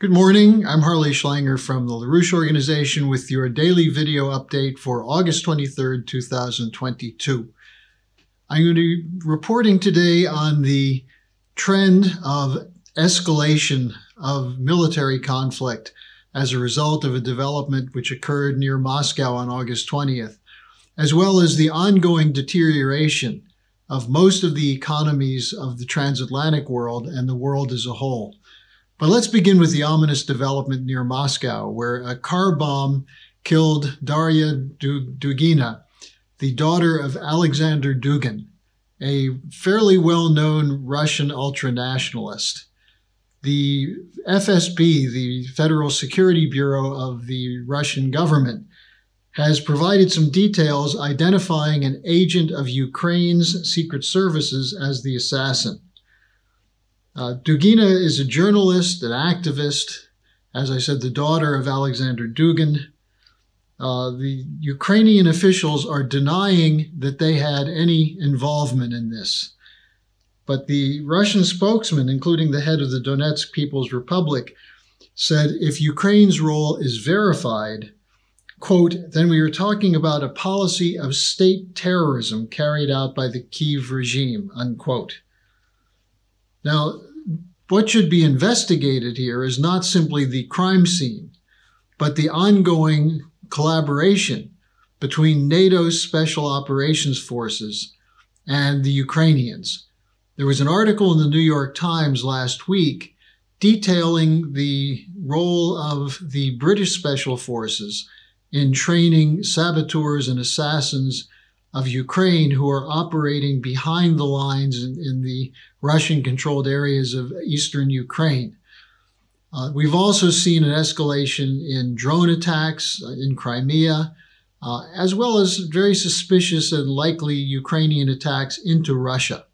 Good morning. I'm Harley Schlanger from the LaRouche Organization with your daily video update for August 23rd, 2022. I'm going to be reporting today on the trend of escalation of military conflict as a result of a development which occurred near Moscow on August 20th, as well as the ongoing deterioration of most of the economies of the transatlantic world and the world as a whole. But let's begin with the ominous development near Moscow, where a car bomb killed Daria Dugina, the daughter of Alexander Dugin, a fairly well known Russian ultranationalist. The FSB, the Federal Security Bureau of the Russian government, has provided some details identifying an agent of Ukraine's secret services as the assassin. Uh, Dugina is a journalist, an activist, as I said, the daughter of Alexander Dugin. Uh, the Ukrainian officials are denying that they had any involvement in this. But the Russian spokesman, including the head of the Donetsk People's Republic, said if Ukraine's role is verified, quote, then we are talking about a policy of state terrorism carried out by the Kiev regime, unquote. Now, what should be investigated here is not simply the crime scene, but the ongoing collaboration between NATO's Special Operations Forces and the Ukrainians. There was an article in the New York Times last week detailing the role of the British Special Forces in training saboteurs and assassins of Ukraine who are operating behind the lines in, in the Russian controlled areas of eastern Ukraine. Uh, we've also seen an escalation in drone attacks uh, in Crimea, uh, as well as very suspicious and likely Ukrainian attacks into Russia.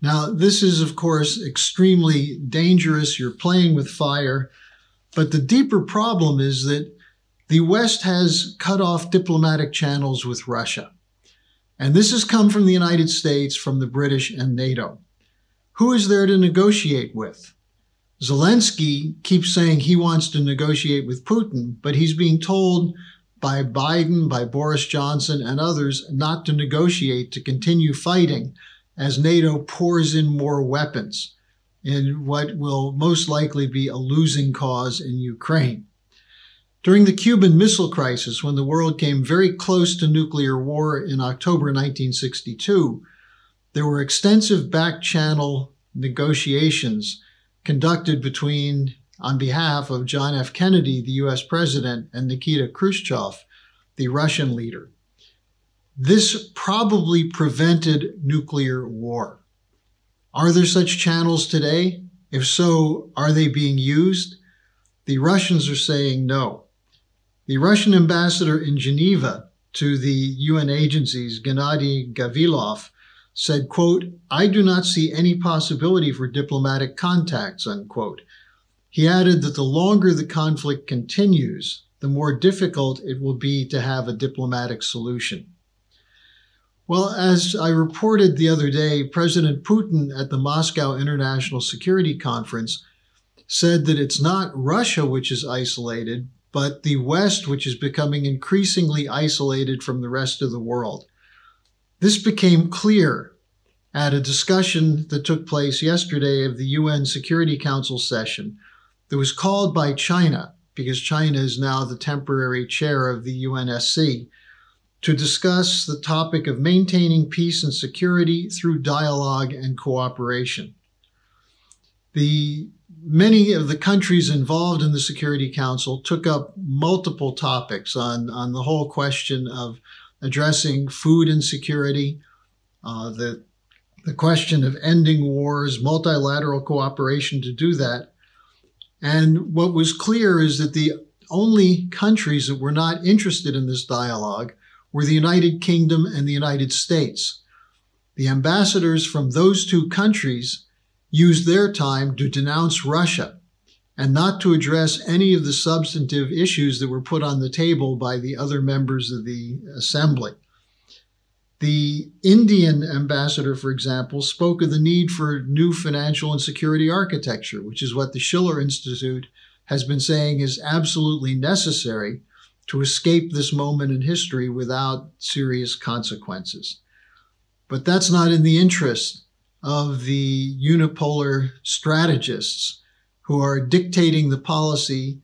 Now, this is, of course, extremely dangerous. You're playing with fire. But the deeper problem is that the West has cut off diplomatic channels with Russia. And this has come from the United States, from the British, and NATO. Who is there to negotiate with? Zelensky keeps saying he wants to negotiate with Putin, but he's being told by Biden, by Boris Johnson, and others not to negotiate, to continue fighting as NATO pours in more weapons in what will most likely be a losing cause in Ukraine. During the Cuban Missile Crisis, when the world came very close to nuclear war in October 1962, there were extensive back channel negotiations conducted between, on behalf of John F. Kennedy, the US president, and Nikita Khrushchev, the Russian leader. This probably prevented nuclear war. Are there such channels today? If so, are they being used? The Russians are saying no. The Russian ambassador in Geneva to the UN agencies, Gennady Gatilov, said, quote, I do not see any possibility for diplomatic contacts, unquote. He added that the longer the conflict continues, the more difficult it will be to have a diplomatic solution. Well, as I reported the other day, President Putin at the Moscow International Security Conference said that it's not Russia which is isolated, but the West, which is becoming increasingly isolated from the rest of the world. This became clear at a discussion that took place yesterday of the UN Security Council session that was called by China, because China is now the temporary chair of the UNSC, to discuss the topic of maintaining peace and security through dialogue and cooperation. The many of the countries involved in the Security Council took up multiple topics on, on the whole question of addressing food insecurity, uh, the, the question of ending wars, multilateral cooperation to do that. And what was clear is that the only countries that were not interested in this dialogue were the United Kingdom and the United States. The ambassadors from those two countries used their time to denounce Russia and not to address any of the substantive issues that were put on the table by the other members of the assembly. The Indian ambassador, for example, spoke of the need for new financial and security architecture, which is what the Schiller Institute has been saying is absolutely necessary to escape this moment in history without serious consequences. But that's not in the interest of the unipolar strategists who are dictating the policy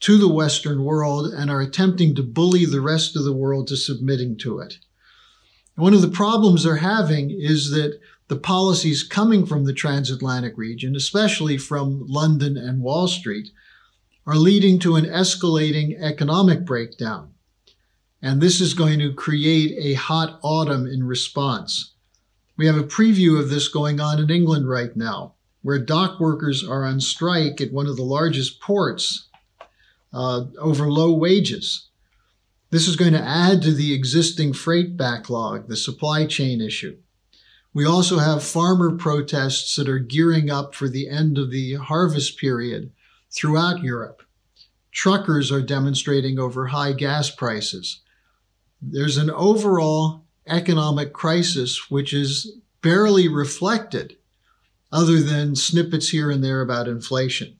to the Western world and are attempting to bully the rest of the world to submitting to it. One of the problems they're having is that the policies coming from the transatlantic region, especially from London and Wall Street, are leading to an escalating economic breakdown. And this is going to create a hot autumn in response. We have a preview of this going on in England right now, where dock workers are on strike at one of the largest ports uh, over low wages. This is going to add to the existing freight backlog, the supply chain issue. We also have farmer protests that are gearing up for the end of the harvest period throughout Europe. Truckers are demonstrating over high gas prices. There's an overall economic crisis which is barely reflected, other than snippets here and there about inflation.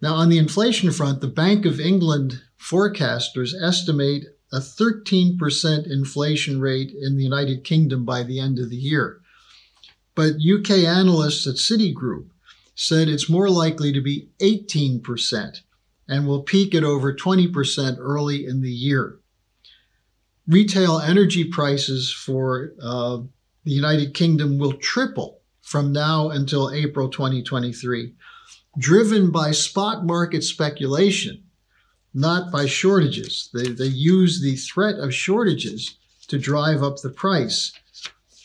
Now, on the inflation front, the Bank of England forecasters estimate a 13% inflation rate in the United Kingdom by the end of the year. But UK analysts at Citigroup said it's more likely to be 18% and will peak at over 20% early in the year. Retail energy prices for uh, the United Kingdom will triple from now until April 2023, driven by spot market speculation not by shortages. They, they use the threat of shortages to drive up the price.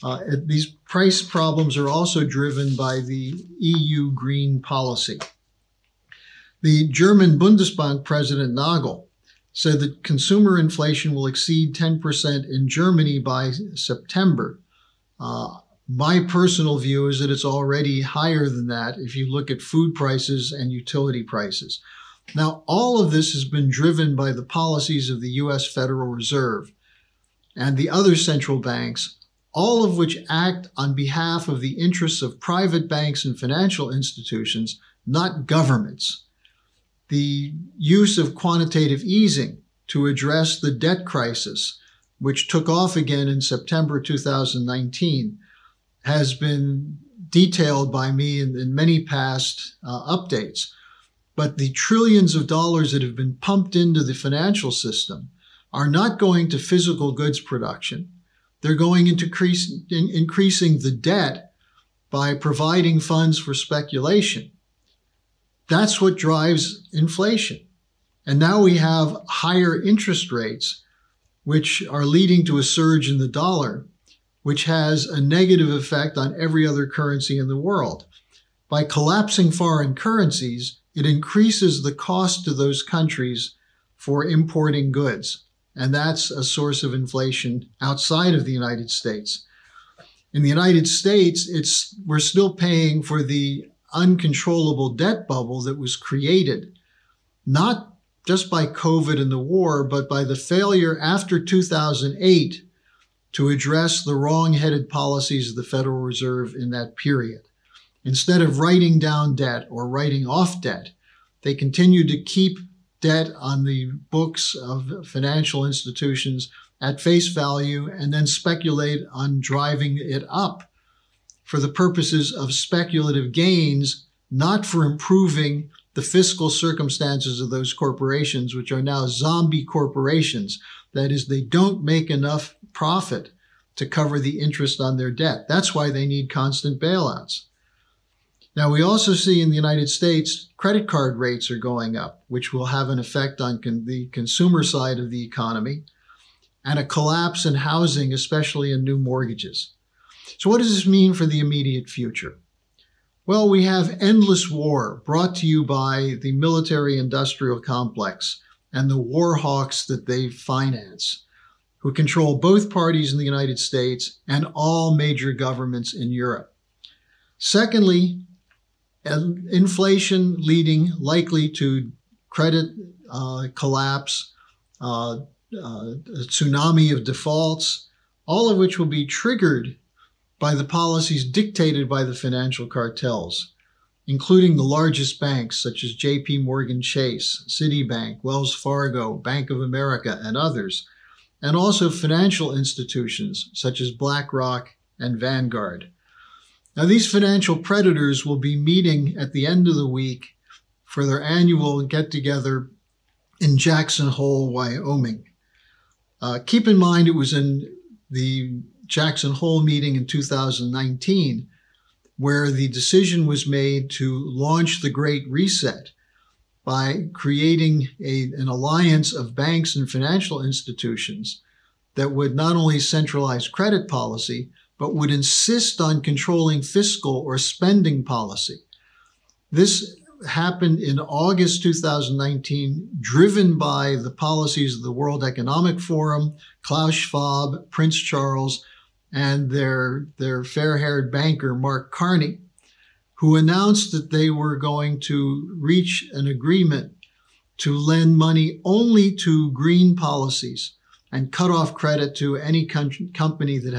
Uh, these price problems are also driven by the EU green policy. The German Bundesbank president Nagel said that consumer inflation will exceed 10% in Germany by September. Uh, my personal view is that it's already higher than that if you look at food prices and utility prices. Now, all of this has been driven by the policies of the US Federal Reserve and the other central banks, all of which act on behalf of the interests of private banks and financial institutions, not governments. The use of quantitative easing to address the debt crisis, which took off again in September 2019, has been detailed by me in, in many past uh, updates. But the trillions of dollars that have been pumped into the financial system are not going to physical goods production. They're going into increase, in, increasing the debt by providing funds for speculation. That's what drives inflation. And now we have higher interest rates, which are leading to a surge in the dollar, which has a negative effect on every other currency in the world. By collapsing foreign currencies, it increases the cost to those countries for importing goods. And that's a source of inflation outside of the United States. In the United States, it's, we're still paying for the uncontrollable debt bubble that was created, not just by COVID and the war, but by the failure after 2008 to address the wrong headed policies of the Federal Reserve in that period. Instead of writing down debt or writing off debt, they continued to keep debt on the books of financial institutions at face value and then speculate on driving it up for the purposes of speculative gains, not for improving the fiscal circumstances of those corporations, which are now zombie corporations. That is, they don't make enough profit to cover the interest on their debt. That's why they need constant bailouts. Now, we also see in the United States credit card rates are going up, which will have an effect on con- the consumer side of the economy, and a collapse in housing, especially in new mortgages. So, what does this mean for the immediate future? Well, we have endless war brought to you by the military industrial complex and the war hawks that they finance, who control both parties in the United States and all major governments in Europe. Secondly, inflation leading likely to credit uh, collapse, uh, uh, a tsunami of defaults, all of which will be triggered by the policies dictated by the financial cartels, including the largest banks such as JP Morgan Chase, Citibank, Wells Fargo, Bank of America, and others, and also financial institutions such as BlackRock and Vanguard. Now, these financial predators will be meeting at the end of the week for their annual get together in Jackson Hole, Wyoming. Uh, keep in mind, it was in the Jackson Hole meeting in 2019 where the decision was made to launch the Great Reset by creating a, an alliance of banks and financial institutions that would not only centralize credit policy, but would insist on controlling fiscal or spending policy. This happened in August 2019, driven by the policies of the World Economic Forum, Klaus Schwab, Prince Charles, and their, their fair haired banker, Mark Carney, who announced that they were going to reach an agreement to lend money only to green policies and cut off credit to any company that